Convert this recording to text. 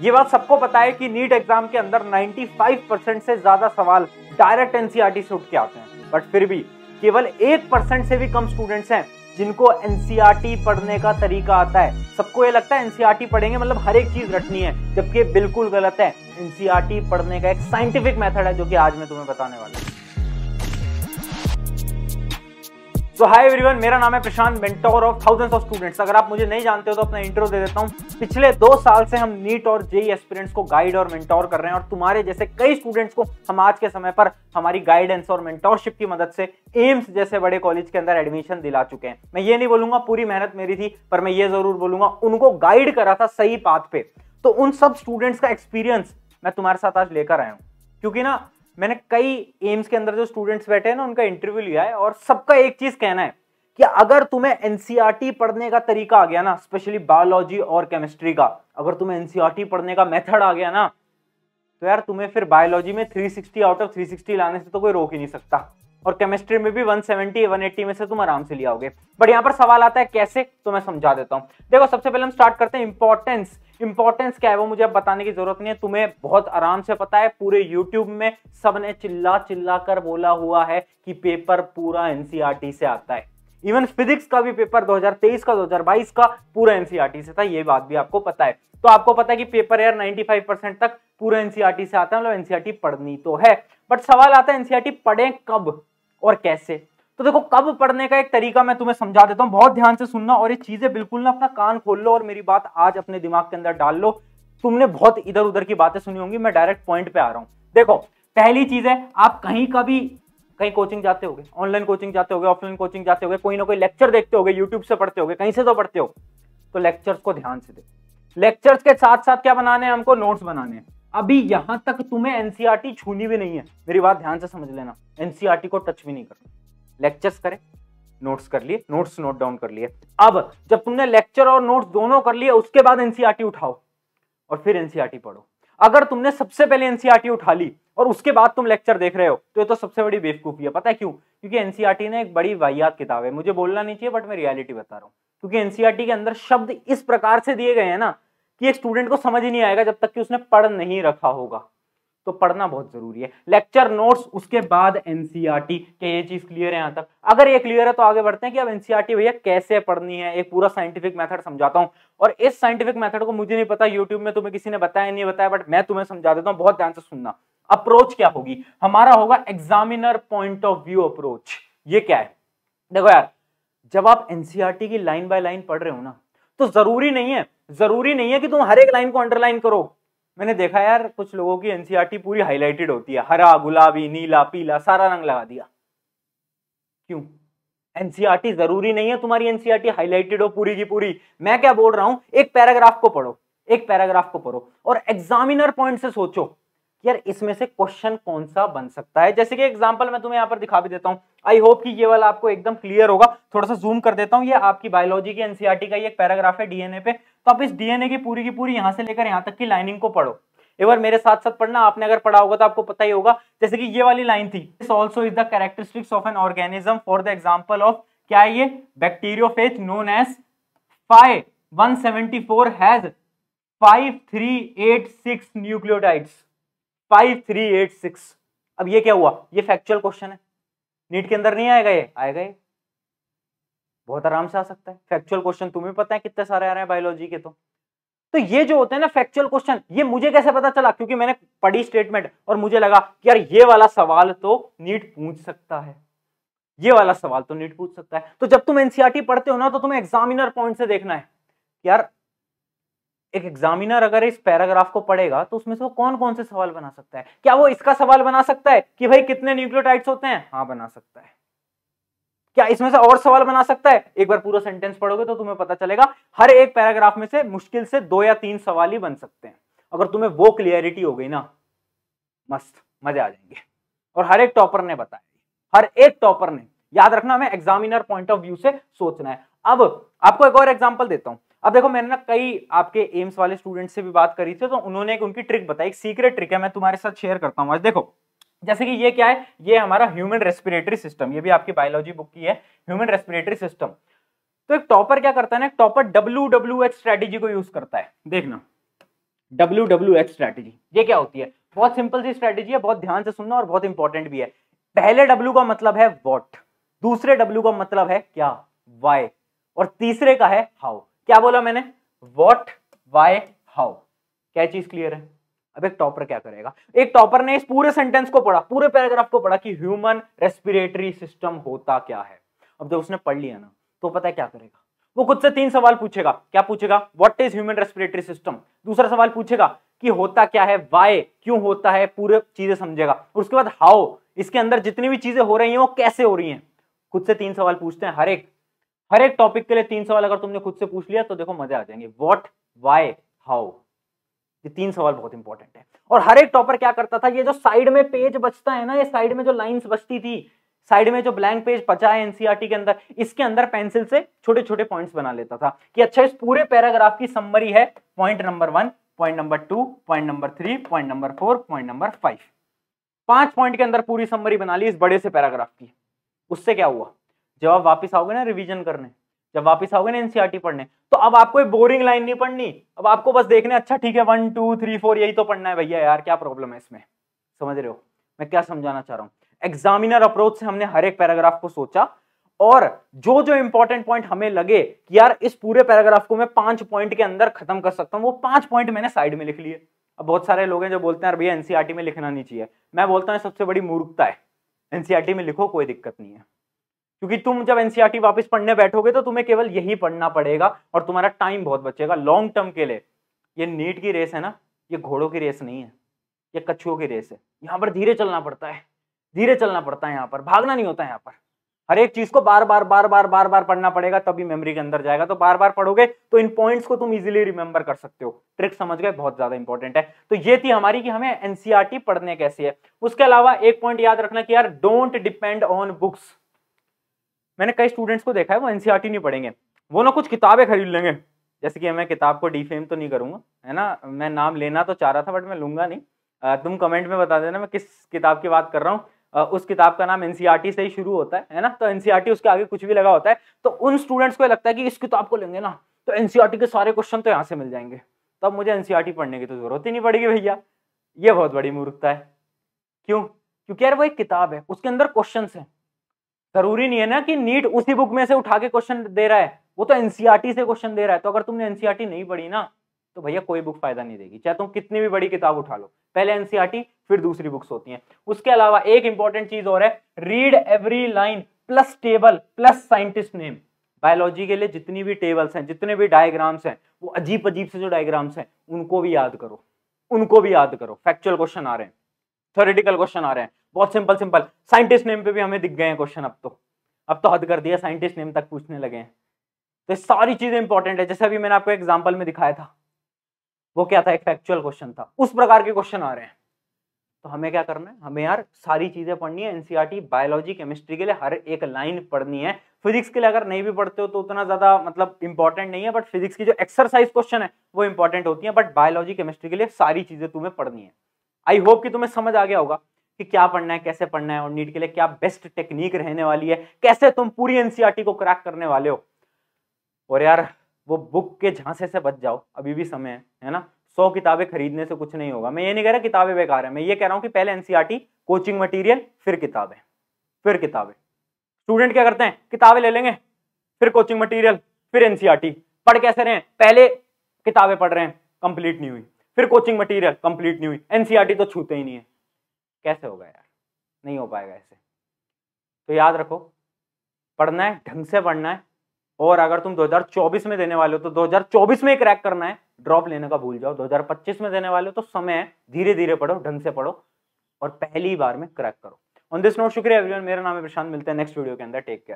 ये बात सबको पता है कि नीट एग्ज़ाम के अंदर 95 परसेंट से ज़्यादा सवाल डायरेक्ट एनसीआरटी से उठ के आते हैं। बट फिर भी केवल एक परसेंट से भी कम स्टूडेंट्स हैं जिनको एनसीआरटी पढ़ने का तरीका आता है। सबको ये लगता है एनसीआरटी पढ़ेंगे मतलब हर एक चीज़ रटनी है, जबकि बिल्कुल गलत है। एनसीआरटी पढ़ने का एक साइंटिफिक मेथड है जो कि आज मैं तुम्हें बताने वाला हूँ। सो हाय एवरीवन मेरा नाम है Prashant mentor of thousands of students अगर आप मुझे नहीं जानते हो तो अपना इंट्रो दे देता हूँ। पिछले दो साल से हम नीट और जेई एस्पिरेंट्स को गाइड और मेंटोर कर रहे हैं और तुम्हारे जैसे कई स्टूडेंट्स को हम आज के समय पर हमारी गाइडेंस और मेंटोरशिप की मदद से एम्स जैसे बड़े कॉलेज के अंदर एडमिशन दिला चुके हैं। मैं ये नहीं बोलूँगा, पूरी मेहनत मेरी थी, पर मैं ये ज़रूर बोलूँगा, उनको गाइड करा था सही पाथ पे। तो उन सब स्टूडेंट्स का एक्सपीरियंस मैं तुम्हारे साथ आज लेकर आया हूँ। क्योंकि ना मैंने कई एम्स के अंदर जो स्टूडेंट्स बैठे हैं ना, उनका इंटरव्यू लिया है और सबका एक चीज़ कहना है कि अगर तुम्हें एनसीईआरटी e पढ़ने का तरीका आ गया ना स्पेशली बायोलॉजी और केमिस्ट्री का, अगर तुम्हें एनसीईआरटी e पढ़ने का मेथड आ गया ना तो यार तुम्हें फिर बायोलॉजी में 360 आउट ऑफ़ 360 लाने से तो कोई रोक ही नहीं सकता। और केमिस्ट्री में भी 170 180 में से तुम आराम से लिया आओगे। बट यहाँ पर सवाल आता है कैसे तो मैं समझा देता हूँ। देखो, सबसे पहले हम स्टार्ट करते हैं इंपॉर्टेंस इंपॉर्टेंस क्या है वो मुझे अब बताने की ज़रूरत नहीं है। तुम्हें बहुत आराम से पता है, पूरे यूट्यूब में सबने चिल्ला चिल्ला कर बोला हुआ है कि पेपर पूरा एनसीआरटी से आता है। इवन फिजिक्स का भी पेपर 2023 का 2022 का पूरा एनसीआरटी से था, ये बात भी आपको पता है। तो आपको पता है कि पेपर यार 95 परसेंट तक पूरा एनसीआरटी से आता है मतलब एनसीआरटी पढ़नी तो है। बट सवाल आता है एनसीआरटी पढ़े कब? और कैसे? तो देखो, कब पढ़ने का एक तरीका मैं तुम्हें समझा देता हूँ। बहुत ध्यान से सुनना और ये चीज़ें बिल्कुल ना अपना कान खोल लो और मेरी बात आज अपने दिमाग के अंदर डाल लो। तुमने बहुत इधर उधर की बातें सुनी होंगी, मैं डायरेक्ट पॉइंट पे आ रहा हूँ। देखो, पहली चीज़ है, आप कहीं का भी, कहीं कोचिंग जाते होगे ऑनलाइन कोचिंग जाते होगे ऑफलाइन कोचिंग जाते होगे, कोई ना कोई लेक्चर देखते होगे यूट्यूब से पढ़ते होगे, कहीं से तो पढ़ते हो। तो लेक्चर्स को ध्यान से देखो। लेक्चर्स के साथ साथ क्या बनाने हैं हमको? नोट्स बनाने हैं। अभी यहाँ तक तुम्हें एनसीआरटी e छूनी भी नहीं है। मेरी बात ध्यान से समझ लेना। एनसीआरटी e को टच भी नहीं करना लेक्चर्स करें नोट्स कर लिए नोट्स नोट डाउन कर लिए। अब जब तुमने लेक्चर और नोट्स दोनों कर लिए, उसके बाद एनसीआरटी e उठाओ और फिर एनसीआरटी पढ़ो। अगर तुमने सबसे पहले एनसीआरटी उठा ली और उसके बाद तुम लेक्चर देख रहे हो तो ये तो सबसे बड़ी बेवकूफ़ी है। पता है क्यों? क्योंकि एनसीआरटी ने एक बड़ी वाहियात किताब है। मुझे बोलना नहीं चाहिए बट मैं रियलिटी बता रहा हूँ। क्योंकि एनसीआरटी के अंदर शब्द इस प्रकार से दिए गए हैं ना कि एक स्टूडेंट को समझ ही नहीं आएगा जब तक कि उसने पढ़ नहीं रखा होगा। तो पढ़ना बहुत ज़रूरी है। लेक्चर नोट्स उसके बाद एनसीआरटी क्या ये चीज़ क्लियर है यहाँ तक? अगर ये क्लियर है तो आगे बढ़ते हैं कि अब एनसीआरटी भैया कैसे पढ़नी है? एक पूरा साइंटिफिक मेथड समझाता हूँ। और इस साइंटिफिक मेथड को मुझे नहीं पता यूट्यूब में तुम्हें किसी ने बताया, नहीं बताया बट मैं तुम्हें समझा देता हूँ, बहुत ध्यान से सुनना। अप्रोच क्या होगी? हमारा होगा examiner point of view approach ये क्या है? देखो यार, जब आप एनसीआरटी की लाइन बाय लाइन पढ़ रहे हो ना तो ज़रूरी नहीं है, ज़रूरी नहीं है कि तुम हर एक लाइन को अंडरलाइन करो। मैंने देखा यार, कुछ लोगों की एनसीआरटी पूरी हाईलाइटेड होती है। हरा, गुलाबी, नीला, पीला, सारा रंग लगा दिया। क्यों? एनसीआरटी ज़रूरी नहीं है तुम्हारी एनसीआरटी हाईलाइटेड हो पूरी की पूरी। मैं क्या बोल रहा हूँ? एक पैराग्राफ को पढ़ो, एक पैराग्राफ को पढ़ो और एग्जामिनर पॉइंट से सोचो। यार, इसमें से क्वेश्चन कौन सा बन सकता है? जैसे कि एग्जांपल मैं तुम्हें यहाँ पर दिखा भी देता हूँ। आई होप कि ये वाला आपको एकदम क्लियर होगा। थोड़ा सा जूम कर देता हूँ। ये आपकी बायोलॉजी की एनसीआरटी का ये एक पैराग्राफ है डीएनए पे। तो आप इस डीएनए की पूरी की पूरी यहाँ से लेकर यहाँ तक की लाइनिंग को पढ़ो। एक बार मेरे साथ साथ पढ़ना, आपने अगर पढ़ा होगा तो आपको पता ही होगा। जैसे कि ये वाली लाइन थी। This also is the characteristics of an organism for the example of क्या है ये? Bacteriophage known as phi 174 has 5386 nucleotides 5386 अब ये क्या हुआ? ये फैक्चुअल क्वेश्चन है। नीट के अंदर नहीं आएगा ये? आएगा ये। बहुत आराम से आ सकता है। फैक्चुअल क्वेश्चन तुम्हें पता है कितने सारे आ रहे हैं बायोलॉजी के तो। तो ये जो होते हैं ना फैक्चुअल क्वेश्चन ये मुझे कैसे पता चला? क्योंकि मैंने पढ़ी स्टेटमेंट और मुझे लगा कि यार ये वाला सवाल तो नीट पूछ सकता है। ये वाला सवाल तो नीट पूछ सकता है। तो जब तुम एनसीआरटी पढ़ते हो ना तो तुम्हें एग्जामिनर पॉइंट से देखना है। यार एक एग्जामिनर अगर इस पैराग्राफ को पढ़ेगा तो उसमें से वो कौन कौन से सवाल बना सकता है? क्या वो इसका सवाल बना सकता है कि भाई कितने न्यूक्लियोटाइड्स होते हैं? हाँ बना सकता है। क्या इसमें से और सवाल बना सकता है? एक बार पूरा सेंटेंस पढ़ोगे तो तुम्हें पता चलेगा, हर एक पैराग्राफ में से मुश्किल से दो या तीन सवाल ही बन सकते हैं। अगर तुम्हें वो क्लियरिटी हो गई ना, मस्त, मज़े आ जाएँगे। और हर एक टॉपर ने बताया। हर एक टॉपर ने। याद रखना, हमें एग्जामिनर पॉइंट ऑफ़ व्यू से सोचना है। अब आपको एक और एग्ज़ाम्पल देता हूँ। अब देखो, मैंने ना कई आपके एम्स वाले स्टूडेंट से भी बात करी थी तो उन्होंने एक उनकी ट्रिक बताई, एक सीक्रेट ट्रिक है, मैं तुम्हारे साथ शेयर करता हूँ आज। देखो, जैसे कि ये क्या है, ये हमारा ह्यूमन रेस्पिरेटरी सिस्टम, ये भी आपकी बायोलॉजी बुक की है, ह्यूमन रेस्पिरेटरी सिस्टम। तो एक टॉपर क्या करता है ना topper W W H strategy को यूज़ करता है, देखना। डब्ल्यू डब्ल्यू एच स्ट्रैटेजी ये क्या होती है? बहुत सिंपल सी स्ट्रैटेजी है, बहुत ध्यान से सुनना और बहुत इंपॉर्टेंट भी है। पहले डब्ल्यू का मतलब है वॉट दूसरे डब्ल्यू का मतलब है क्या वाई और तीसरे का है हाउ क्या बोला मैंने? वॉट वाई हाउ क्या चीज़ क्लियर है? अब एक टॉपर क्या करेगा? एक टॉपर ने इस पूरे सेंटेंस को पढ़ा, पूरे पैराग्राफ को पढ़ा कि ह्यूमन रेस्पिरेटरी सिस्टम होता क्या है। अब जब उसने पढ़ लिया ना तो पता है क्या करेगा? वो खुद से तीन सवाल पूछेगा। क्या पूछेगा? What is human respiratory system दूसरा सवाल पूछेगा कि होता क्या है? वाई क्यों होता है? पूरे चीज़ें समझेगा। और उसके बाद हाउ इसके अंदर जितनी भी चीज़ें हो रही हैं, वो कैसे हो रही हैं? खुद से तीन सवाल पूछते हैं, हर एक। हर एक टॉपिक के लिए तीन सवाल अगर तुमने खुद से पूछ लिया तो देखो मज़े आ जाएँगे। वॉट वाई हाउ ये तीन सवाल बहुत इंपॉर्टेंट है। और हर एक टॉपर क्या करता था? ये जो साइड में पेज बचता है ना, ये साइड में जो लाइंस बचती थी साइड में जो ब्लैंक पेज बचा है एनसीआरटी के अंदर, इसके अंदर पेंसिल से छोटे छोटे पॉइंट्स बना लेता था। कि अच्छा इस पूरे पैराग्राफ की समरी है point number one point number two point number three point number four point number five पाँच पॉइंट के अंदर पूरी समरी बना ली इस बड़े से पैराग्राफ की। उससे क्या हुआ? जब आप वापिस आओगे ना रिविजन करने, जब वापिस आओगे ना एनसीआरटी पढ़ने तो अब आपको बोरिंग लाइन नहीं पढ़नी। अब आपको बस देखने अच्छा ठीक है वन टू थ्री फोर यही तो पढ़ना है भैया यार, क्या प्रॉब्लम है इसमें? समझ रहे हो? मैं क्या समझाना चाह रहा हूँ? एग्जामिनर अप्रोच से हमने हर एक पैराग्राफ को सोचा, और जो जो इंपॉर्टेंट पॉइंट हमें लगे कि यार इस पूरे पैराग्राफ को मैं पाँच पॉइंट के अंदर खत्म कर सकता हूँ, वो पाँच पॉइंट मैंने साइड में लिख लिए। अब बहुत सारे लोग हैं जो बोलते हैं, यार भैया एनसीआरटी में लिखना नहीं चाहिए। मैं बोलता हूँ सबसे बड़ी मूर्खता है। एनसीआरटी में लिखो, कोई दिक्कत नहीं है। क्योंकि तुम जब एनसीआरटी वापस पढ़ने बैठोगे तो तुम्हें केवल यही पढ़ना पड़ेगा और तुम्हारा टाइम बहुत बचेगा लॉन्ग टर्म के लिए। ये नीट की रेस है ना, ये घोड़ों की रेस नहीं है, ये कछुओं की रेस है। यहाँ पर धीरे चलना पड़ता है, धीरे चलना पड़ता है यहाँ पर, भागना नहीं होता है यहाँ पर। हर एक चीज़ को बार बार बार बार बार बार पढ़ना पड़ेगा, तभी मेमोरी के अंदर जाएगा। तो बार बार पढ़ोगे तो इन पॉइंट्स को तुम इजीली रिमेंबर कर सकते हो। ट्रिक समझ गए, बहुत ज़्यादा इंपॉर्टेंट है। तो ये थी हमारी कि हमें एनसीआरटी पढ़ने कैसी है। उसके अलावा एक पॉइंट याद रखना कि यार डोंट डिपेंड ऑन बुक्स मैंने कई स्टूडेंट्स को देखा है, वो एनसीआरटी नहीं पढ़ेंगे। वो ना कुछ किताबें खरीद लेंगे। जैसे कि मैं किताब को डिफेम तो नहीं करूँगा, है ना? मैं नाम लेना तो चाह रहा था बट मैं लूँगा नहीं। तुम कमेंट में बता देना, मैं किस किताब की बात कर रहा हूँ। उस किताब का नाम एनसीईआरटी से ही शुरू होता है है ना? तो एनसीईआरटी उसके आगे कुछ भी लगा होता है तो उन स्टूडेंट्स को लगता है कि इस किताब को लेंगे ना तो एनसीईआरटी के सारे क्वेश्चन तो यहाँ से मिल जाएँगे। तब मुझे एनसीईआरटी पढ़ने की तो ज़रूरत ही नहीं पड़ेगी भैया। ये बहुत बड़ी मूर्खता है। क्यों? क्योंकि यार वो एक किताब है, उसके अंदर क्वेश्चन है। ज़रूरी नहीं है ना कि नीट उसी बुक में से उठा के क्वेश्चन दे रहा है। वो तो एनसीआरटी से क्वेश्चन दे रहा है। तो अगर तुमने एनसीआरटी नहीं पढ़ी ना तो भैया कोई बुक फ़ायदा नहीं देगी। चाहे तुम कितनी भी बड़ी किताब उठा लो। पहले एनसीआरटी फिर दूसरी बुक्स होती हैं। उसके अलावा एक इंपॉर्टेंट चीज़ और है read every line plus table plus scientist name biology के लिए जितनी भी टेबल्स हैं, जितने भी डायग्राम्स हैं, वो अजीब अजीब से जो डायग्राम्स हैं, उनको भी याद करो। उनको भी याद करो। फैक्चुअल क्वेश्चन आ रहे हैं। थोरेटिकल क्वेश्चन आ रहे हैं। बहुत सिंपल सिंपल साइंटिस्ट नेम पे भी हमें दिख गए हैं क्वेश्चन अब तो। अब तो हद कर दिया साइंटिस्ट नेम तक पूछने लगे हैं। तो सारी चीज़ें इंपॉर्टेंट है। जैसे अभी मैंने आपको एग्ज़ाम्पल में दिखाया था, वो क्या था? एक फैक्चुअल क्वेश्चन था। उस प्रकार के क्वेश्चन आ रहे हैं। तो हमें क्या करना है? हमें यार सारी चीज़ें पढ़नी है। एनसीईआरटी बायोलॉजी केमिस्ट्री के लिए हर एक लाइन पढ़नी है। फिजिक्स के लिए अगर नहीं भी पढ़ते हो तो उतना ज़्यादा मतलब इंपॉर्टेंट नहीं है बट फिजिक्स की जो एक्सरसाइज क्वेश्चन है, वो इंपॉर्टेंट होती है। बट बायोलॉजी केमिस्ट्री के लिए सारी चीज़ें तुम्हें पढ़नी है। आई होप कि तुम्हें समझ आ गया होगा। कि क्या पढ़ना है, कैसे पढ़ना है और नीट के लिए क्या बेस्ट टेक्निक रहने वाली है, कैसे तुम पूरी एनसीईआरटी को क्रैक करने वाले हो। और यार, वो बुक के झांसे से बच जाओ, अभी भी समय है है ना? सौ किताबें खरीदने से कुछ नहीं होगा। मैं ये नहीं कह रहा किताबें बेकार है, मैं ये कह रहा हूँ कि पहले एनसीआरटी कोचिंग मटीरियल फिर किताबें फिर किताबें। स्टूडेंट क्या करते हैं? किताबें ले लेंगे, फिर कोचिंग मटीरियल फिर एनसीआरटी पढ़ कैसे रहे पहले किताबें पढ़ रहे हैं कंप्लीट नहीं हुई। फिर कोचिंग मटीरियल कंप्लीट नहीं हुई। एनसीआरटी तो छूते ही नहीं है। कैसे होगा यार? नहीं हो पाएगा ऐसे। तो याद रखो, पढ़ना है, ढंग से पढ़ना है, और अगर तुम 2024 में देने वाले हो तो 2024 में क्रैक करना है। ड्रॉप लेने का भूल जाओ 2025 में देने वाले हो तो समय है धीरे धीरे पढ़ो, ढंग से पढ़ो, और पहली बार में क्रैक करो। ऑन दिस नोट शुक्रिया एवरीवन मेरा नाम है प्रशांत, मिलते हैं नेक्स्ट वीडियो के अंदर टेक केयर